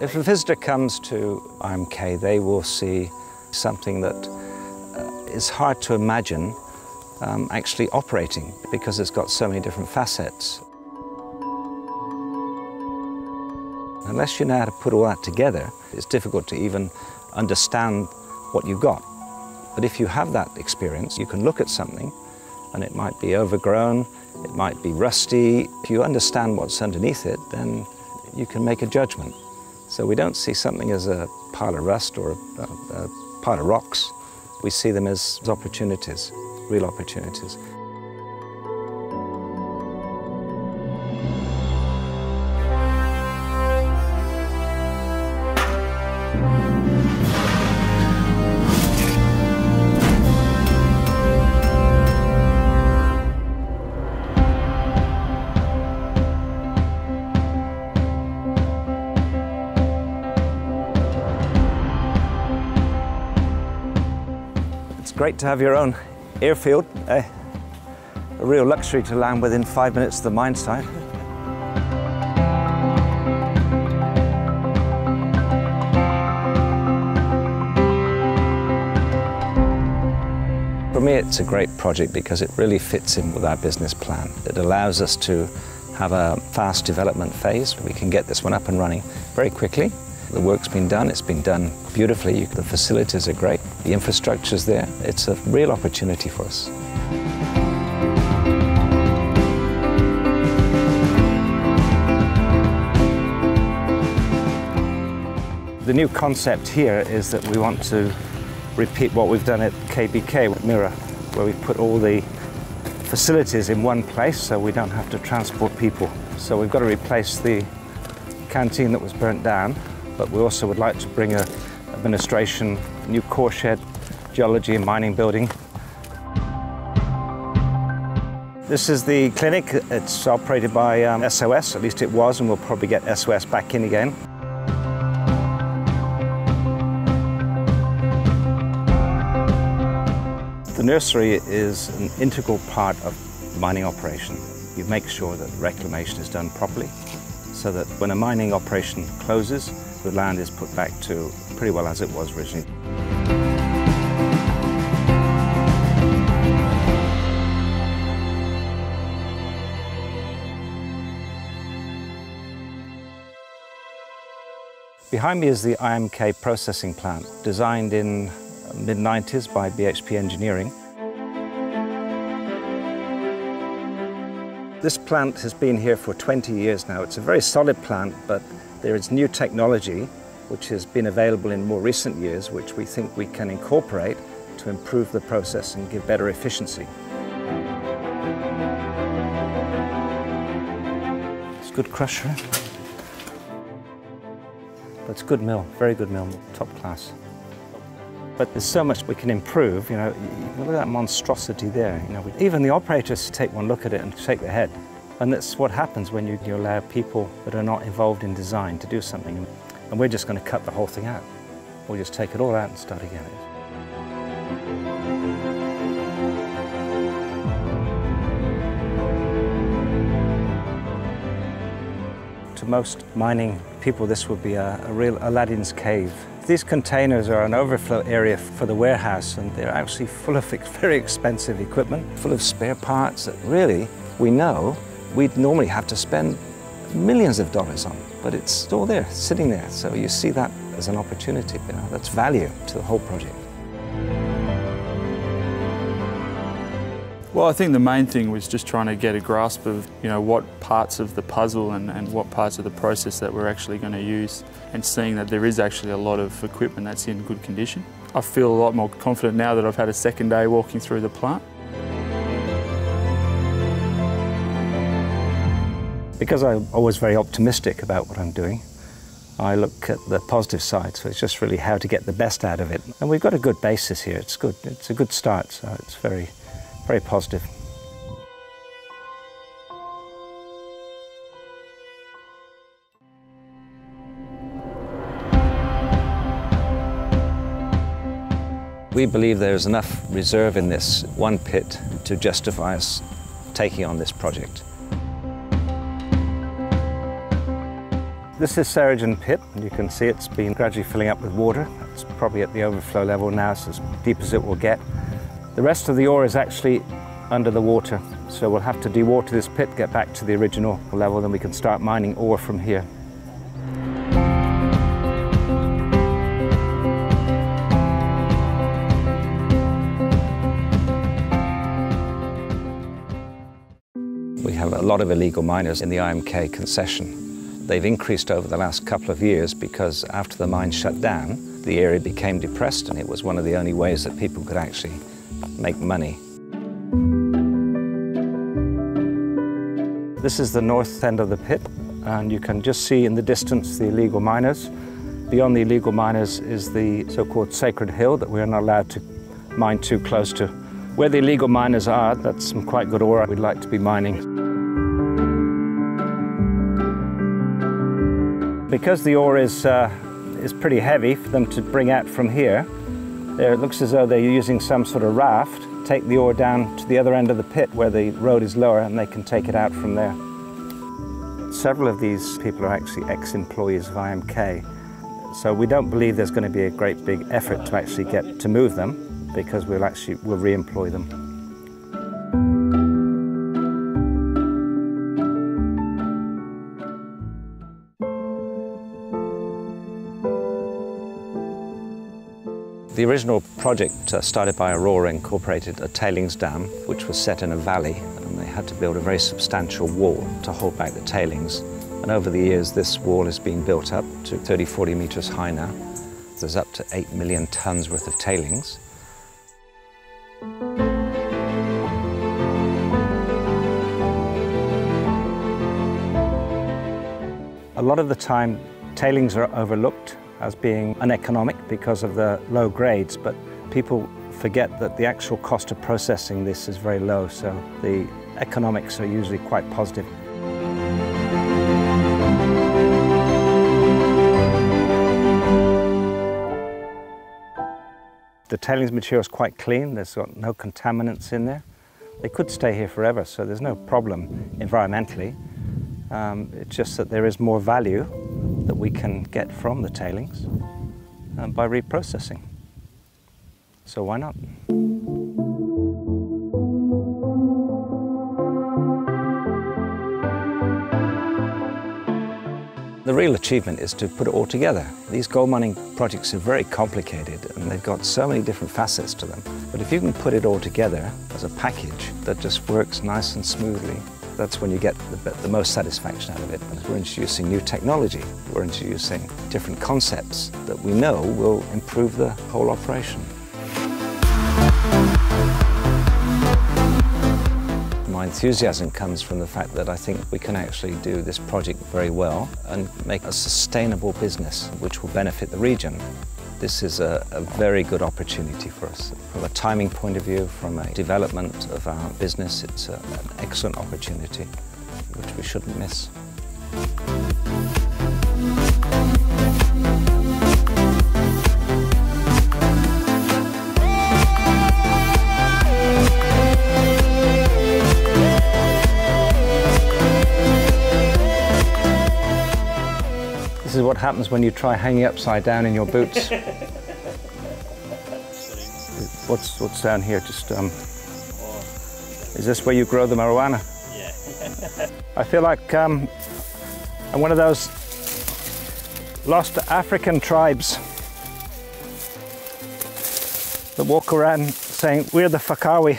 If a visitor comes to IMK, they will see something that uh, is hard to imagine um, actually operating because it's got so many different facets. Unless you know how to put all that together, it's difficult to even understand what you've got. But if you have that experience, you can look at something and it might be overgrown, it might be rusty. If you understand what's underneath it, then you can make a judgment. So we don't see something as a pile of rust or a, a, a pile of rocks. We see them as opportunities, real opportunities. Great to have your own airfield. Eh? A real luxury to land within five minutes of the mine site. For me, it's a great project because it really fits in with our business plan. It allows us to have a fast development phase. We can get this one up and running very quickly the work's been done, it's been done beautifully. The facilities are great, the infrastructure's there. It's a real opportunity for us. The new concept here is that we want to repeat what we've done at KBK with Mira, where we put all the facilities in one place so we don't have to transport people. So we've got to replace the canteen that was burnt down but we also would like to bring a administration, new core shed, geology and mining building. This is the clinic. It's operated by um, SOS, at least it was, and we'll probably get SOS back in again. The nursery is an integral part of the mining operation. You make sure that reclamation is done properly so that when a mining operation closes, the land is put back to pretty well as it was originally. Behind me is the IMK processing plant, designed in mid-90s by BHP Engineering. This plant has been here for 20 years now. It's a very solid plant, but there is new technology which has been available in more recent years, which we think we can incorporate to improve the process and give better efficiency. It's a good crusher. But it's good mill, very good mill, top class. But there's so much we can improve, you know, look at that monstrosity there. You know, even the operators take one look at it and shake their head. And that's what happens when you, you allow people that are not involved in design to do something. And we're just going to cut the whole thing out. We'll just take it all out and start again. To most mining people, this would be a, a real Aladdin's cave. These containers are an overflow area for the warehouse and they're actually full of very expensive equipment, full of spare parts that really we know we'd normally have to spend millions of dollars on, but it's still there, sitting there. So you see that as an opportunity, you know, that's value to the whole project. Well, I think the main thing was just trying to get a grasp of, you know, what parts of the puzzle and, and what parts of the process that we're actually going to use and seeing that there is actually a lot of equipment that's in good condition. I feel a lot more confident now that I've had a second day walking through the plant. Because I'm always very optimistic about what I'm doing, I look at the positive side, so it's just really how to get the best out of it. And we've got a good basis here, it's good, it's a good start, so it's very, very positive. We believe there's enough reserve in this one pit to justify us taking on this project. This is Serujan Pit. And you can see it's been gradually filling up with water. It's probably at the overflow level now, so as deep as it will get. The rest of the ore is actually under the water, so we'll have to dewater this pit, get back to the original level, then we can start mining ore from here. We have a lot of illegal miners in the IMK concession. They've increased over the last couple of years because after the mine shut down, the area became depressed and it was one of the only ways that people could actually make money. This is the north end of the pit and you can just see in the distance the illegal miners. Beyond the illegal miners is the so-called sacred hill that we're not allowed to mine too close to. Where the illegal miners are, that's some quite good ore we'd like to be mining. Because the ore is, uh, is pretty heavy for them to bring out from here, there, it looks as though they're using some sort of raft, take the ore down to the other end of the pit where the road is lower and they can take it out from there. Several of these people are actually ex-employees of IMK, so we don't believe there's going to be a great big effort to actually get to move them because we'll actually we'll re-employ them. The original project uh, started by Aurora incorporated a tailings dam which was set in a valley and they had to build a very substantial wall to hold back the tailings. And over the years this wall has been built up to 30, 40 metres high now. There's up to 8 million tonnes worth of tailings. A lot of the time tailings are overlooked as being uneconomic because of the low grades, but people forget that the actual cost of processing this is very low, so the economics are usually quite positive. The tailings material is quite clean, there's got no contaminants in there. They could stay here forever, so there's no problem environmentally. Um, it's just that there is more value that we can get from the tailings um, by reprocessing. So why not? The real achievement is to put it all together. These gold mining projects are very complicated and they've got so many different facets to them. But if you can put it all together as a package that just works nice and smoothly, that's when you get the, the most satisfaction out of it. We're introducing new technology. We're introducing different concepts that we know will improve the whole operation. My enthusiasm comes from the fact that I think we can actually do this project very well and make a sustainable business which will benefit the region. This is a, a, very good opportunity for us. From a timing point of view, from a development of our business, it's a, an excellent opportunity which we shouldn't miss. What happens when you try hanging upside down in your boots. what's what's down here? Just um, is this where you grow the marijuana? Yeah. I feel like um, I'm one of those lost African tribes that walk around saying we're the Fakawi.